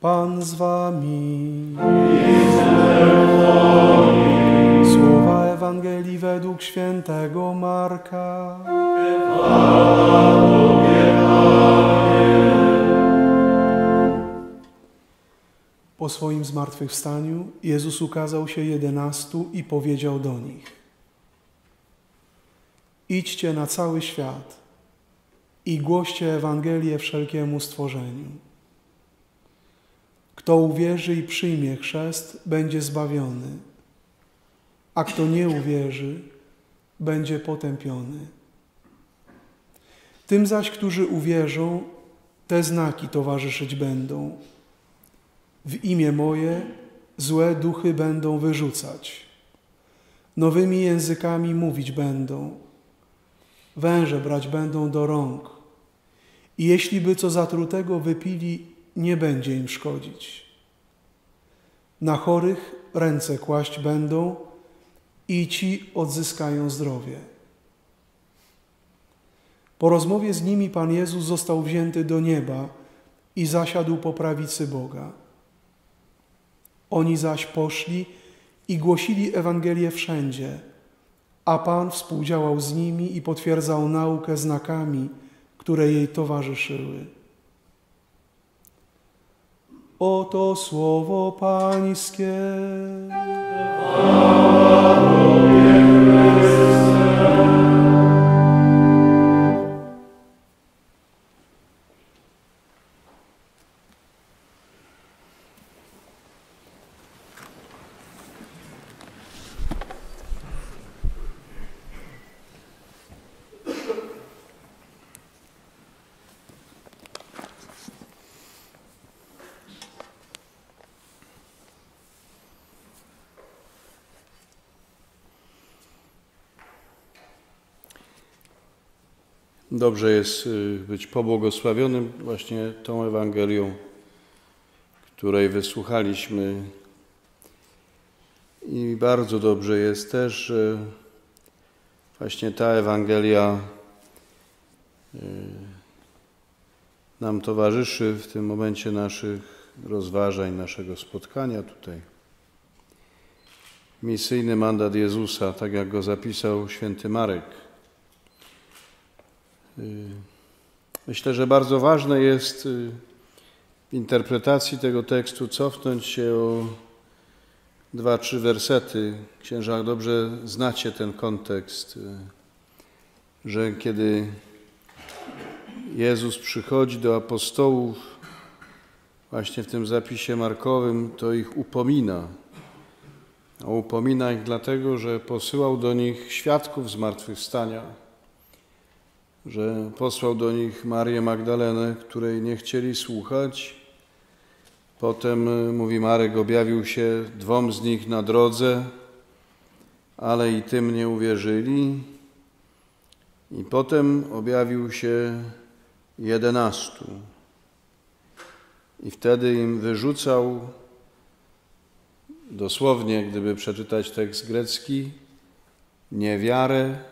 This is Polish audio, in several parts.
Pan z wami. Słowa Ewangelii według świętego Marka. Po swoim zmartwychwstaniu Jezus ukazał się jedenastu i powiedział do nich: Idźcie na cały świat i głoście Ewangelię wszelkiemu stworzeniu. Kto uwierzy i przyjmie chrzest, będzie zbawiony, a kto nie uwierzy, będzie potępiony. Tym zaś, którzy uwierzą, te znaki towarzyszyć będą. W imię moje złe duchy będą wyrzucać, nowymi językami mówić będą, węże brać będą do rąk i jeśli by co zatrutego wypili, nie będzie im szkodzić. Na chorych ręce kłaść będą i ci odzyskają zdrowie. Po rozmowie z nimi Pan Jezus został wzięty do nieba i zasiadł po prawicy Boga. Oni zaś poszli i głosili Ewangelię wszędzie, a Pan współdziałał z nimi i potwierdzał naukę znakami, które jej towarzyszyły. Oto słowo Pańskie. Dobrze jest y, być pobłogosławionym właśnie tą Ewangelią, której wysłuchaliśmy. I bardzo dobrze jest też, że właśnie ta Ewangelia y, nam towarzyszy w tym momencie naszych rozważań, naszego spotkania tutaj. Misyjny mandat Jezusa, tak jak go zapisał święty Marek. Y, myślę, że bardzo ważne jest y, w interpretacji tego tekstu cofnąć się o dwa, trzy wersety. Księża, dobrze znacie ten kontekst, y, że kiedy Jezus przychodzi do apostołów, właśnie w tym zapisie markowym, to ich upomina. A upomina ich dlatego, że posyłał do nich świadków zmartwychwstania że posłał do nich Marię Magdalenę, której nie chcieli słuchać. Potem, y, mówi Marek, objawił się dwom z nich na drodze, ale i tym nie uwierzyli. I potem objawił się jedenastu. I wtedy im wyrzucał, dosłownie, gdyby przeczytać tekst grecki, niewiarę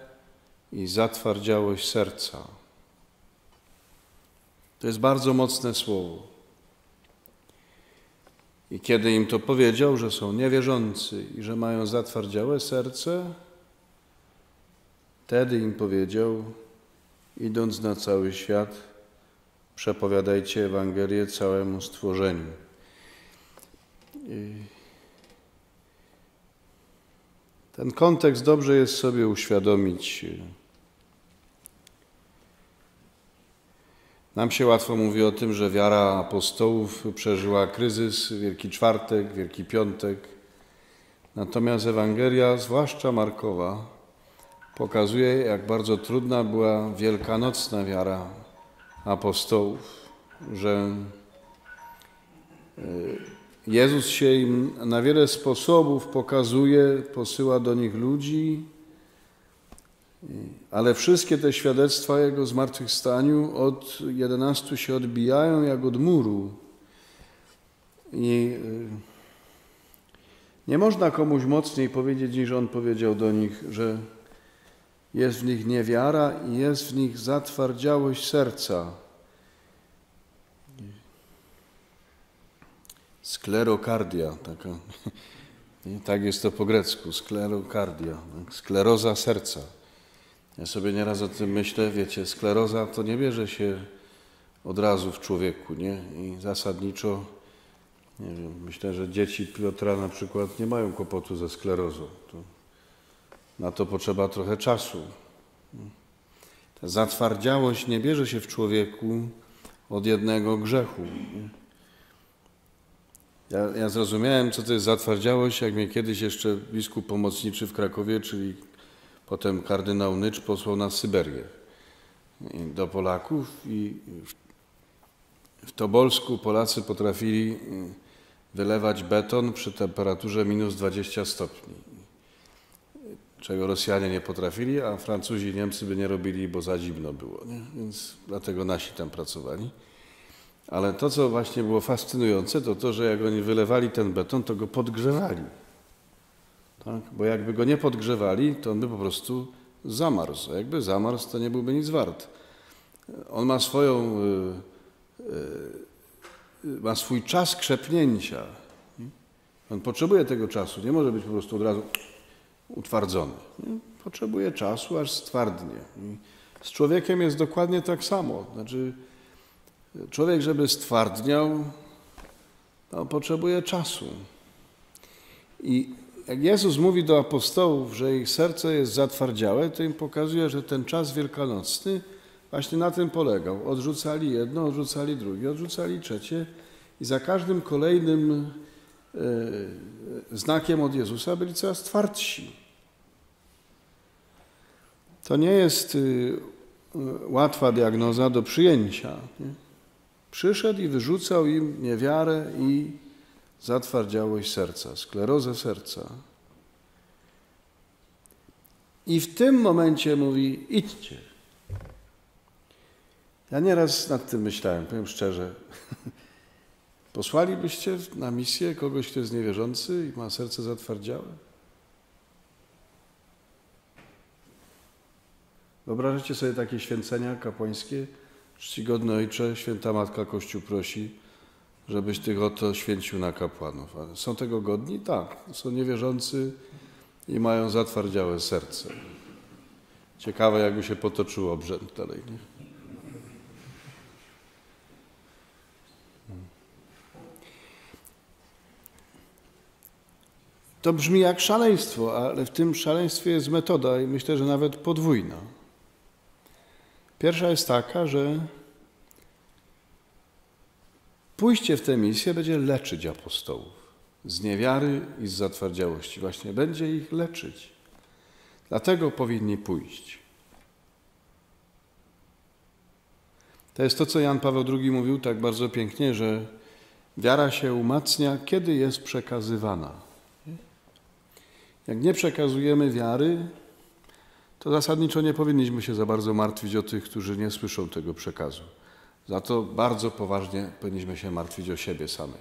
i zatwardziałość serca. To jest bardzo mocne słowo. I kiedy im to powiedział, że są niewierzący i że mają zatwardziałe serce, wtedy im powiedział, idąc na cały świat, przepowiadajcie Ewangelię całemu stworzeniu. I ten kontekst dobrze jest sobie uświadomić. Nam się łatwo mówi o tym, że wiara apostołów przeżyła kryzys, Wielki Czwartek, Wielki Piątek. Natomiast Ewangelia, zwłaszcza Markowa, pokazuje, jak bardzo trudna była wielkanocna wiara apostołów, że e, Jezus się im na wiele sposobów pokazuje, posyła do nich ludzi, ale wszystkie te świadectwa Jego zmartwychwstaniu od 11 się odbijają jak od muru. I y, nie można komuś mocniej powiedzieć, niż On powiedział do nich, że jest w nich niewiara i jest w nich zatwardziałość serca. Sklerokardia, taka, tak jest to po grecku, sklerokardia, tak, skleroza serca. Ja sobie nieraz o tym myślę, wiecie, skleroza to nie bierze się od razu w człowieku, nie? I zasadniczo, nie wiem, myślę, że dzieci Piotra na przykład nie mają kłopotu ze sklerozą. To na to potrzeba trochę czasu. Ta zatwardziałość nie bierze się w człowieku od jednego grzechu. Ja, ja, zrozumiałem, co to jest zatwardziałość, jak mnie kiedyś jeszcze biskup pomocniczy w Krakowie, czyli potem kardynał Nycz posłał na Syberię do Polaków i w Tobolsku Polacy potrafili wylewać beton przy temperaturze minus 20 stopni czego Rosjanie nie potrafili, a Francuzi i Niemcy by nie robili, bo za zimno było. Nie? Więc dlatego nasi tam pracowali. Ale to, co właśnie było fascynujące, to to, że jak oni wylewali ten beton, to go podgrzewali. Tak? Bo jakby go nie podgrzewali, to on by po prostu zamarzł. A jakby zamarzł, to nie byłby nic wart. On ma swoją, y, y, ma swój czas krzepnięcia. On potrzebuje tego czasu. Nie może być po prostu od razu utwardzony. Potrzebuje czasu, aż stwardnie. Z człowiekiem jest dokładnie tak samo. Znaczy, człowiek, żeby stwardniał, no, potrzebuje czasu. I jak Jezus mówi do apostołów, że ich serce jest zatwardziałe, to im pokazuje, że ten czas wielkanocny właśnie na tym polegał. Odrzucali jedno, odrzucali drugie, odrzucali trzecie i za każdym kolejnym E, znakiem od Jezusa, byli coraz twardsi. To nie jest y, łatwa diagnoza do przyjęcia. Nie? Przyszedł i wyrzucał im niewiarę i zatwardziałość serca, sklerozę serca. I w tym momencie mówi: idźcie. Ja nieraz nad tym myślałem, powiem szczerze. Posłalibyście na misję kogoś, kto jest niewierzący i ma serce zatwardziałe? Wyobrażacie sobie takie święcenia kapłańskie? Czcigodny Ojcze, Święta Matka Kościół prosi, żebyś Tych oto święcił na kapłanów. Ale są tego godni? Tak. Są niewierzący i mają zatwardziałe serce. Ciekawe, jakby się potoczył obrzęd dalej. Nie? To brzmi jak szaleństwo, ale w tym szaleństwie jest metoda i myślę, że nawet podwójna. Pierwsza jest taka, że pójście w tę misję będzie leczyć apostołów z niewiary i z zatwardziałości. Właśnie będzie ich leczyć. Dlatego powinni pójść. To jest to, co Jan Paweł II mówił tak bardzo pięknie, że wiara się umacnia, kiedy jest przekazywana. Jak nie przekazujemy wiary, to zasadniczo nie powinniśmy się za bardzo martwić o tych, którzy nie słyszą tego przekazu. Za to bardzo poważnie powinniśmy się martwić o siebie samych.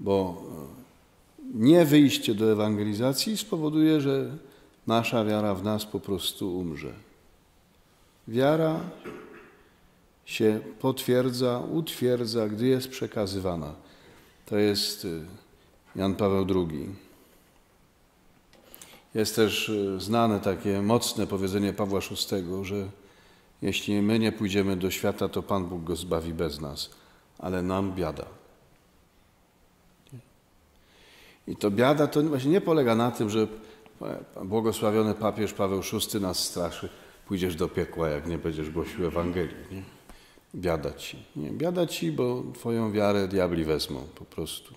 Bo e, nie wyjście do ewangelizacji spowoduje, że nasza wiara w nas po prostu umrze. Wiara się potwierdza, utwierdza, gdy jest przekazywana. To jest e, Jan Paweł II. Jest też y, znane takie mocne powiedzenie Pawła VI, że jeśli my nie pójdziemy do świata, to Pan Bóg go zbawi bez nas, ale nam biada. I to biada to właśnie nie polega na tym, że błogosławiony papież Paweł VI nas straszy, pójdziesz do piekła, jak nie będziesz głosił Ewangelii. Nie? Biada ci. Nie, biada ci, bo twoją wiarę diabli wezmą po prostu.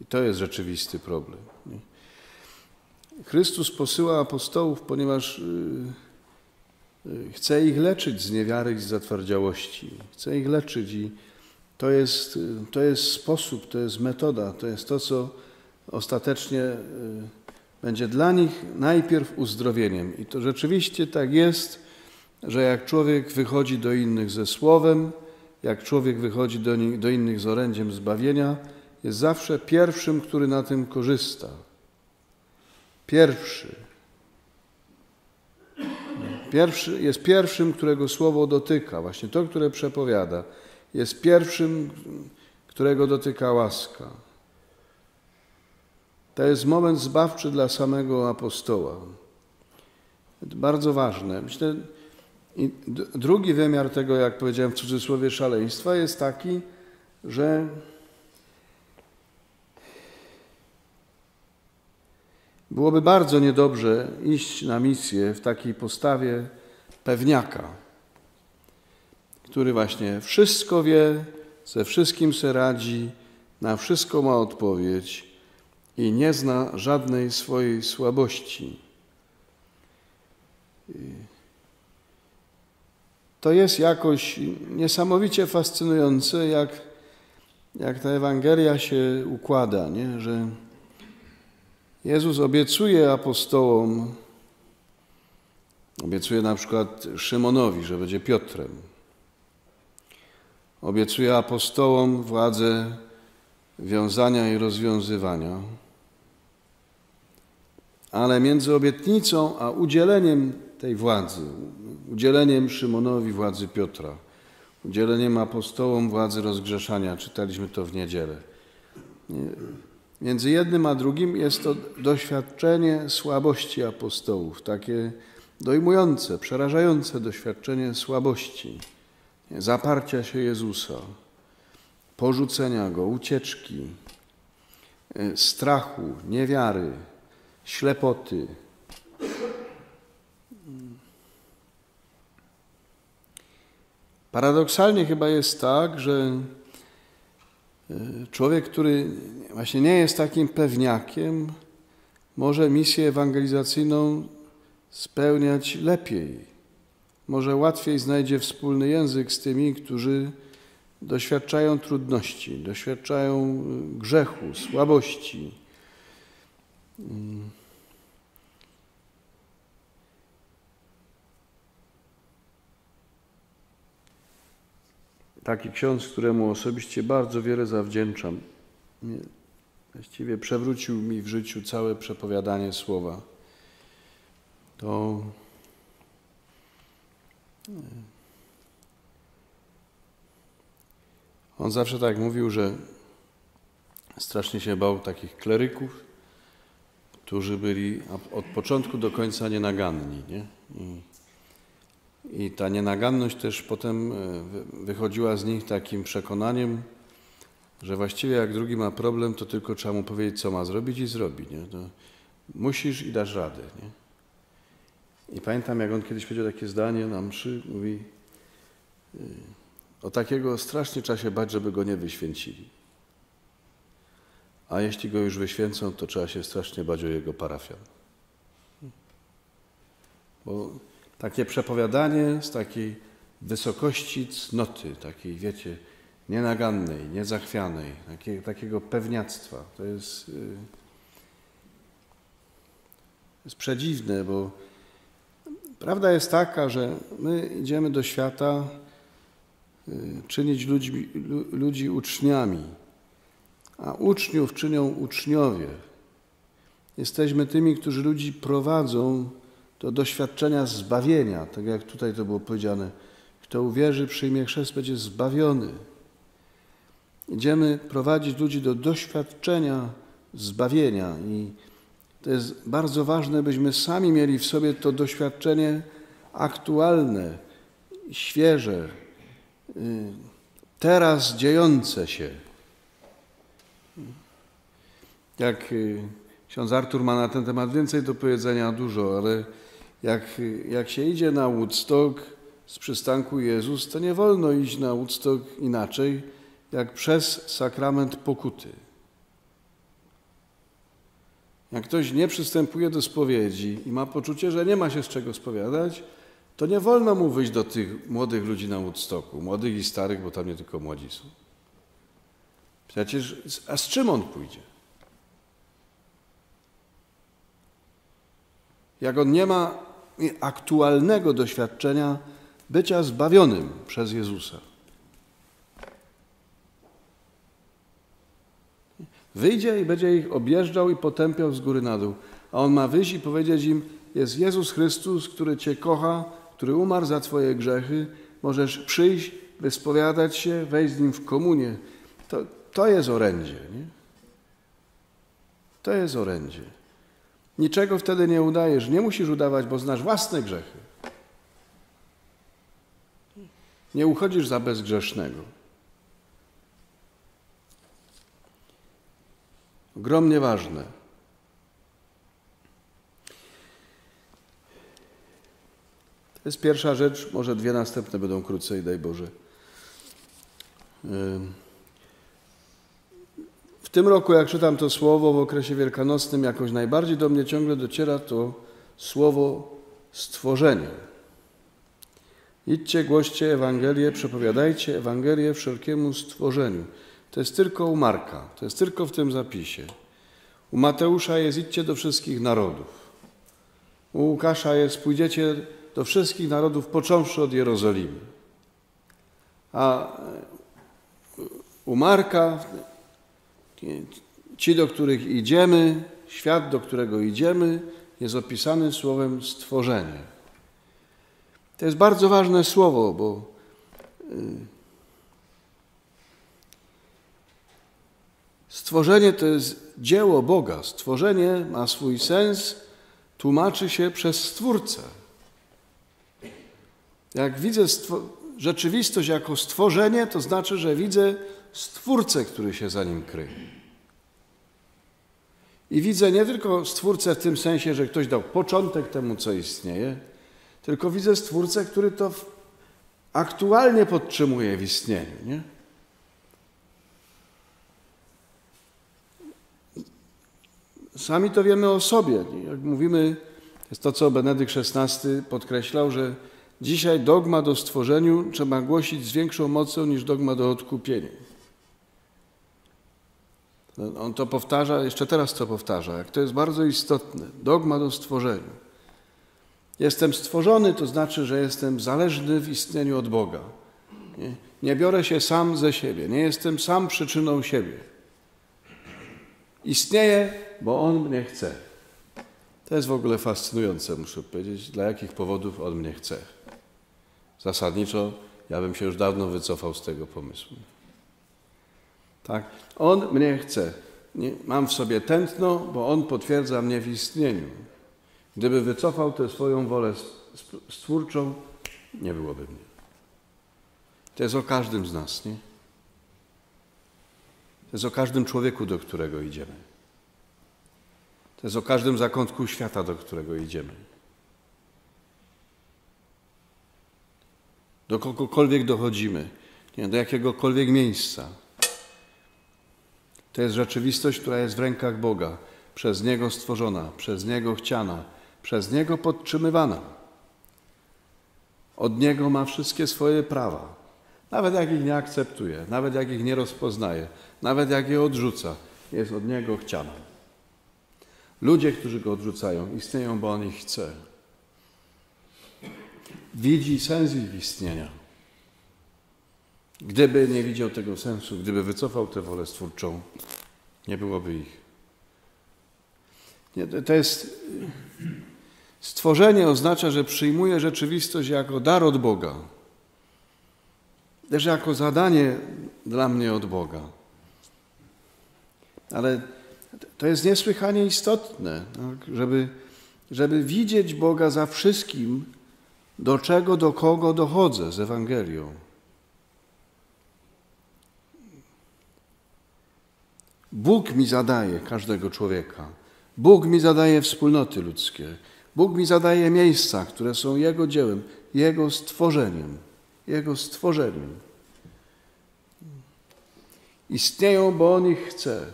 I to jest rzeczywisty problem. Chrystus posyła apostołów, ponieważ y, y, chce ich leczyć z niewiary i z zatwardziałości. Chce ich leczyć i to jest, y, to jest sposób, to jest metoda, to jest to, co ostatecznie będzie dla nich najpierw uzdrowieniem. I to rzeczywiście tak jest, że jak człowiek wychodzi do innych ze słowem, jak człowiek wychodzi do, nich, do innych z orędziem zbawienia, jest zawsze pierwszym, który na tym korzysta. Pierwszy. Pierwszy jest pierwszym, którego słowo dotyka, właśnie to, które przepowiada. jest pierwszym, którego dotyka łaska. To jest moment zbawczy dla samego apostoła. To bardzo ważne. Myślę, drugi wymiar tego, jak powiedziałem w cudzysłowie, szaleństwa jest taki, że byłoby bardzo niedobrze iść na misję w takiej postawie pewniaka, który właśnie wszystko wie, ze wszystkim se radzi, na wszystko ma odpowiedź i nie zna żadnej swojej słabości. To jest jakoś niesamowicie fascynujące, jak, jak ta Ewangelia się układa, nie? że Jezus obiecuje apostołom, obiecuje na przykład Szymonowi, że będzie Piotrem. Obiecuje apostołom władzę wiązania i rozwiązywania. Ale między obietnicą a udzieleniem tej władzy, udzieleniem Szymonowi władzy Piotra, udzieleniem apostołom władzy rozgrzeszania, czytaliśmy to w niedzielę. Między jednym a drugim jest to doświadczenie słabości apostołów, takie dojmujące, przerażające doświadczenie słabości, zaparcia się Jezusa, porzucenia Go, ucieczki, strachu, niewiary, ślepoty. Paradoksalnie chyba jest tak, że e, człowiek, który właśnie nie jest takim pewniakiem, może misję ewangelizacyjną spełniać lepiej. Może łatwiej znajdzie wspólny język z tymi, którzy doświadczają trudności, doświadczają e, grzechu, słabości. Taki ksiądz, któremu osobiście bardzo wiele zawdzięczam, właściwie przewrócił mi w życiu całe przepowiadanie słowa. To e, on zawsze tak mówił, że strasznie się bał takich kleryków, którzy byli od początku do końca nienaganni. Nie? I, I, ta nienaganność też potem e, wychodziła z nich takim przekonaniem, że właściwie jak drugi ma problem, to tylko trzeba mu powiedzieć, co ma zrobić i zrobi. Nie? To musisz i dasz radę. Nie? I pamiętam, jak on kiedyś powiedział takie zdanie na mszy, mówi, e, o takiego strasznie trzeba się bać, żeby go nie wyświęcili a jeśli go już wyświęcą, to trzeba się strasznie bać o jego parafian. Bo takie przepowiadanie z takiej wysokości cnoty, takiej, wiecie, nienagannej, niezachwianej, takie, takiego pewniactwa, to jest, yy, jest przedziwne, bo prawda jest taka, że my idziemy do świata yy, czynić ludzi, ludzi uczniami a uczniów czynią uczniowie. Jesteśmy tymi, którzy ludzi prowadzą do doświadczenia zbawienia, tak jak tutaj to było powiedziane. Kto uwierzy, przyjmie chrzest, będzie zbawiony. Idziemy prowadzić ludzi do doświadczenia zbawienia i to jest bardzo ważne, byśmy sami mieli w sobie to doświadczenie aktualne, świeże, y, teraz dziejące się. Jak y, ksiądz Artur ma na ten temat więcej do powiedzenia, dużo, ale jak, jak się idzie na Woodstock z przystanku Jezus, to nie wolno iść na Woodstock inaczej, jak przez sakrament pokuty. Jak ktoś nie przystępuje do spowiedzi i ma poczucie, że nie ma się z czego spowiadać, to nie wolno mu wyjść do tych młodych ludzi na Woodstocku, młodych i starych, bo tam nie tylko młodzi są. Przecież, a z czym on pójdzie? Jak on nie ma aktualnego doświadczenia bycia zbawionym przez Jezusa. Wyjdzie i będzie ich objeżdżał i potępiał z góry na dół. A on ma wyjść i powiedzieć im: Jest Jezus Chrystus, który Cię kocha, który umarł za Twoje grzechy. Możesz przyjść wyspowiadać się, wejść z Nim w komunię. To, to jest orędzie. Nie? To jest orędzie. Niczego wtedy nie udajesz, nie musisz udawać, bo znasz własne grzechy. Nie uchodzisz za bezgrzesznego. Ogromnie ważne. To jest pierwsza rzecz, może dwie następne będą krócej, daj Boże. W tym roku, jak czytam to słowo w okresie wielkanocnym, jakoś najbardziej do mnie ciągle dociera to słowo stworzenie. Idźcie, głoście Ewangelię, przepowiadajcie Ewangelię wszelkiemu stworzeniu. To jest tylko u Marka, to jest tylko w tym zapisie. U Mateusza jest idźcie do wszystkich narodów. U Łukasza jest pójdziecie do wszystkich narodów, począwszy od Jerozolimy. A u Marka ci, do których idziemy, świat, do którego idziemy, jest opisany słowem stworzenie. To jest bardzo ważne słowo, bo y, stworzenie to jest dzieło Boga. Stworzenie ma swój sens, tłumaczy się przez Stwórcę. Jak widzę rzeczywistość jako stworzenie, to znaczy, że widzę Stwórcę, który się za nim kryje. I widzę nie tylko Stwórcę w tym sensie, że ktoś dał początek temu, co istnieje, tylko widzę Stwórcę, który to aktualnie podtrzymuje w istnieniu. Nie? Sami to wiemy o sobie. Jak mówimy, jest to, co Benedykt XVI podkreślał, że dzisiaj dogma do stworzeniu trzeba głosić z większą mocą niż dogma do odkupienia. On to powtarza, jeszcze teraz to powtarza, jak to jest bardzo istotne. Dogma do stworzeniu. Jestem stworzony, to znaczy, że jestem zależny w istnieniu od Boga. Nie, nie biorę się sam ze siebie, nie jestem sam przyczyną siebie. Istnieję, bo On mnie chce. To jest w ogóle fascynujące, muszę powiedzieć, dla jakich powodów On mnie chce. Zasadniczo ja bym się już dawno wycofał z tego pomysłu. Tak? On mnie chce. Nie, mam w sobie tętno, bo On potwierdza mnie w istnieniu. Gdyby wycofał tę swoją wolę stwórczą, nie byłoby mnie. To jest o każdym z nas, nie? To jest o każdym człowieku, do którego idziemy. To jest o każdym zakątku świata, do którego idziemy. Do kogokolwiek dochodzimy, nie, do jakiegokolwiek miejsca. To jest rzeczywistość, która jest w rękach Boga, przez Niego stworzona, przez Niego chciana, przez Niego podtrzymywana. Od Niego ma wszystkie swoje prawa. Nawet jak ich nie akceptuje, nawet jak ich nie rozpoznaje, nawet jak je odrzuca, jest od Niego chciana. Ludzie, którzy Go odrzucają, istnieją, bo On ich chce. Widzi sens ich istnienia. Gdyby nie widział tego sensu, gdyby wycofał tę wolę stwórczą, nie byłoby ich. Nie, to jest stworzenie oznacza, że przyjmuje rzeczywistość jako dar od Boga, też jako zadanie dla mnie od Boga. Ale to jest niesłychanie istotne, tak? żeby, żeby widzieć Boga za wszystkim, do czego, do kogo dochodzę z Ewangelią. Bóg mi zadaje każdego człowieka. Bóg mi zadaje wspólnoty ludzkie. Bóg mi zadaje miejsca, które są Jego dziełem, Jego stworzeniem. Jego stworzeniem. Istnieją, bo On ich chce.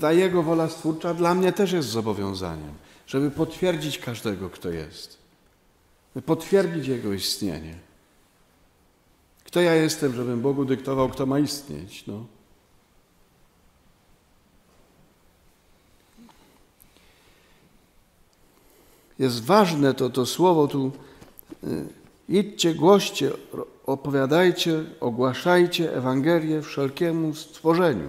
Ta Jego wola stwórcza dla mnie też jest zobowiązaniem, żeby potwierdzić każdego, kto jest. Potwierdzić Jego istnienie. Kto ja jestem, żebym Bogu dyktował, kto ma istnieć? No. Jest ważne to, to słowo tu. Y, idźcie, głoście, opowiadajcie, ogłaszajcie Ewangelię wszelkiemu stworzeniu.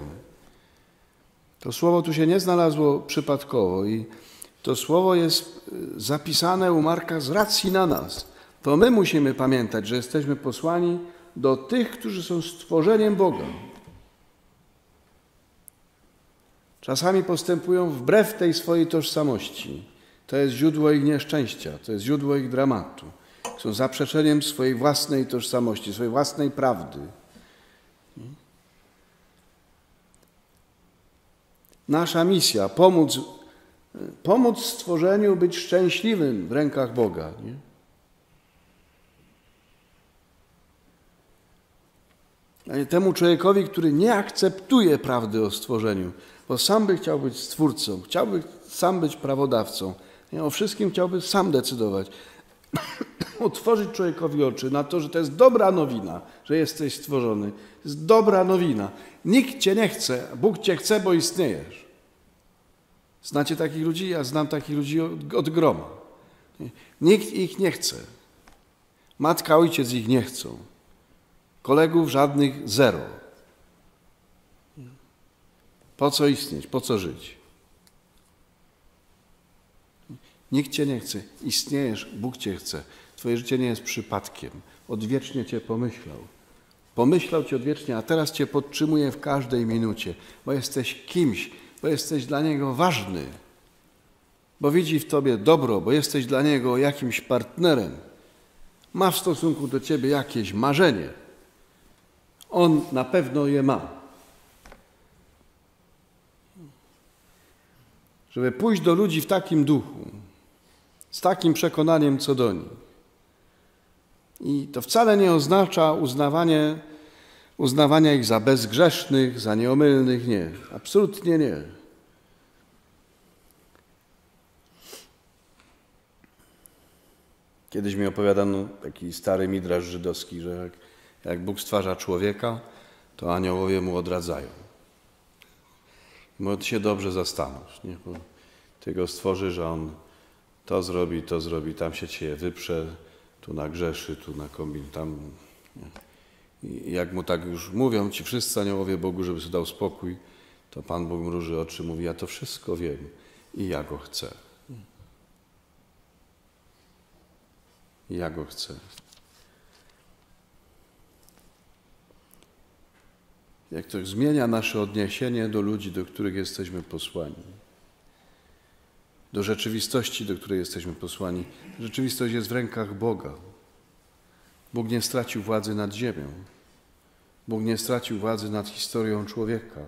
To słowo tu się nie znalazło przypadkowo i to słowo jest y, zapisane u Marka z racji na nas, to my musimy pamiętać, że jesteśmy posłani do tych, którzy są stworzeniem Boga. Czasami postępują wbrew tej swojej tożsamości. To jest źródło ich nieszczęścia, to jest źródło ich dramatu. Są zaprzeczeniem swojej własnej tożsamości, swojej własnej prawdy. Nasza misja pomóc, pomóc stworzeniu być szczęśliwym w rękach Boga. Nie? Temu człowiekowi, który nie akceptuje prawdy o stworzeniu, bo sam by chciał być stwórcą, chciałby sam być prawodawcą, o wszystkim chciałby sam decydować. Otworzyć człowiekowi oczy na to, że to jest dobra nowina, że jesteś stworzony. To jest dobra nowina. Nikt cię nie chce, Bóg cię chce, bo istniejesz. Znacie takich ludzi? Ja znam takich ludzi od, od groma. Nikt ich nie chce. Matka, ojciec ich nie chcą. Kolegów żadnych zero. Po co istnieć? Po co żyć? Nikt cię nie chce. Istniejesz, Bóg cię chce. Twoje życie nie jest przypadkiem. Odwiecznie cię pomyślał. Pomyślał cię odwiecznie, a teraz cię podtrzymuje w każdej minucie, bo jesteś kimś, bo jesteś dla Niego ważny, bo widzi w Tobie dobro, bo jesteś dla Niego jakimś partnerem. Ma w stosunku do Ciebie jakieś marzenie. On na pewno je ma. Żeby pójść do ludzi w takim duchu, z takim przekonaniem co do nich. I to wcale nie oznacza uznawanie, uznawania ich za bezgrzesznych, za nieomylnych. Nie, absolutnie nie. Kiedyś mi opowiadano taki stary midraż żydowski, że jak, jak Bóg stwarza człowieka, to aniołowie mu odradzają. Mógł się dobrze zastanów, bo ty go stworzysz, że on to zrobi, to zrobi, tam się cię wyprze, tu nagrzeszy, tu nakombin, tam. I jak mu tak już mówią ci wszyscy aniołowie Bogu, żeby sobie dał spokój, to Pan Bóg mruży oczy, mówi, ja to wszystko wiem i ja go chcę. Ja go chcę. Jak to zmienia nasze odniesienie do ludzi, do których jesteśmy posłani do rzeczywistości, do której jesteśmy posłani. Rzeczywistość jest w rękach Boga. Bóg nie stracił władzy nad ziemią. Bóg nie stracił władzy nad historią człowieka.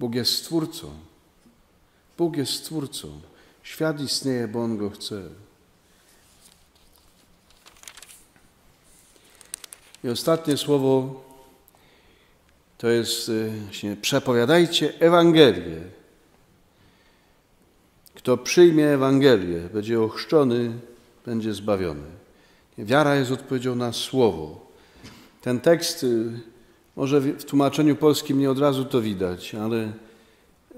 Bóg jest Stwórcą. Bóg jest Stwórcą. Świat istnieje, bo On go chce. I ostatnie słowo to jest e, właśnie przepowiadajcie Ewangelię. Kto przyjmie Ewangelię, będzie ochrzczony, będzie zbawiony. Wiara jest odpowiedzią na słowo. Ten tekst, y, może w tłumaczeniu polskim nie od razu to widać, ale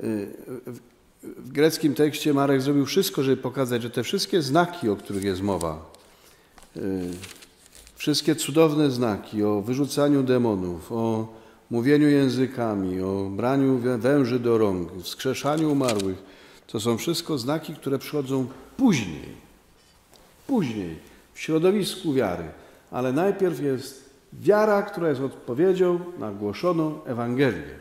y, w greckim tekście Marek zrobił wszystko, żeby pokazać, że te wszystkie znaki, o których jest mowa, y, wszystkie cudowne znaki o wyrzucaniu demonów, o mówieniu językami, o braniu węży do rąk, wskrzeszaniu umarłych, to są wszystko znaki, które przychodzą później. Później, w środowisku wiary. Ale najpierw jest wiara, która jest odpowiedzią na głoszoną Ewangelię.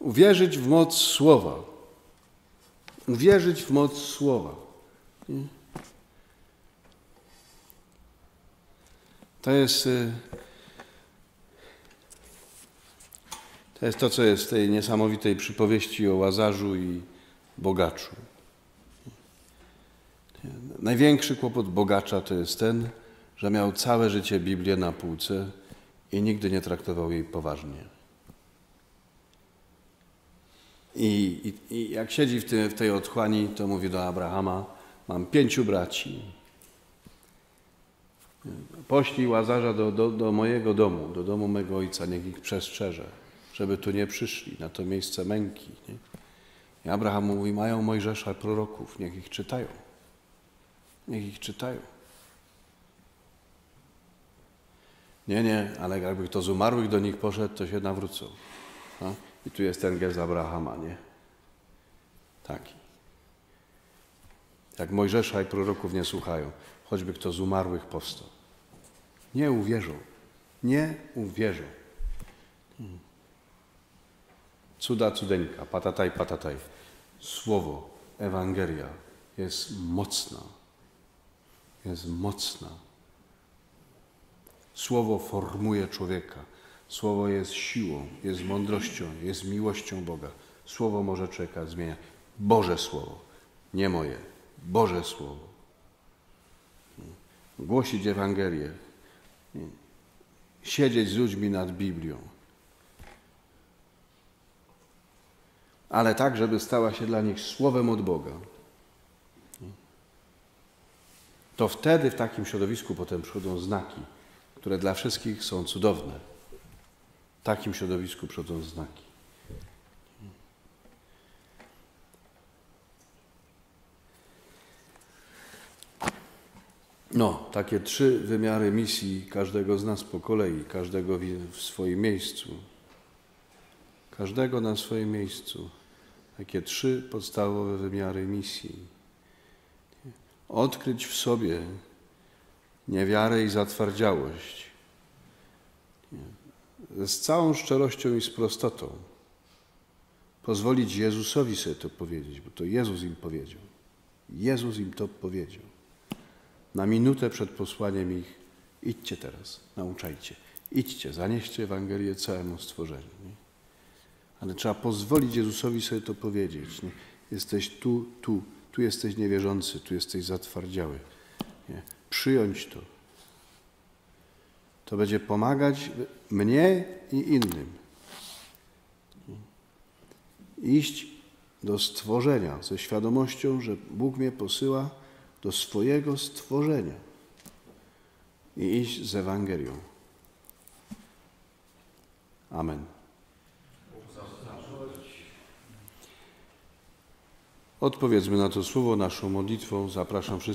Uwierzyć w moc słowa. Uwierzyć w moc słowa. To jest y, To jest to, co jest w tej niesamowitej przypowieści o Łazarzu i bogaczu. Największy kłopot bogacza to jest ten, że miał całe życie Biblię na półce i nigdy nie traktował jej poważnie. I, i, i jak siedzi w, w tej otchłani, to mówi do Abrahama: Mam pięciu braci. Poślij łazarza do, do, do mojego domu, do domu mego ojca, niech ich przestrzeże żeby tu nie przyszli na to miejsce męki. Nie? I Abraham mówi, mają Mojżesza proroków, niech ich czytają. Niech ich czytają. Nie, nie, ale jakby kto z umarłych do nich poszedł, to się nawrócą. No? I tu jest ten gest Abrahama, nie? Taki. Jak Mojżesza i proroków nie słuchają, choćby kto z umarłych powstał. Nie uwierzą. Nie uwierzą. Hmm. Cuda, cudeńka, patataj, patataj. Słowo, Ewangelia jest mocna. Jest mocna. Słowo formuje człowieka. Słowo jest siłą, jest mądrością, jest miłością Boga. Słowo może człowieka zmieniać. Boże Słowo, nie moje. Boże Słowo. Głosić Ewangelię. Siedzieć z ludźmi nad Biblią. Ale tak, żeby stała się dla nich słowem od Boga. To wtedy w takim środowisku potem przychodzą znaki, które dla wszystkich są cudowne. W takim środowisku przychodzą znaki. No, takie trzy wymiary misji każdego z nas po kolei, każdego w swoim miejscu. Każdego na swoim miejscu. Takie trzy podstawowe wymiary misji. Odkryć w sobie niewiarę i zatwardziałość. Z całą szczerością i z prostotą. Pozwolić Jezusowi sobie to powiedzieć, bo to Jezus im powiedział. Jezus im to powiedział na minutę przed posłaniem ich, idźcie teraz, nauczajcie, idźcie, zanieście Ewangelię całemu stworzeniu. Nie? Ale trzeba pozwolić Jezusowi sobie to powiedzieć. Nie? Jesteś tu, tu, tu jesteś niewierzący, tu jesteś zatwardziały. Nie? Przyjąć to. To będzie pomagać mnie i innym. Iść do stworzenia ze świadomością, że Bóg mnie posyła do swojego stworzenia i iść z Ewangelią. Amen. Odpowiedzmy na to słowo naszą modlitwą. Zapraszam wszystkich.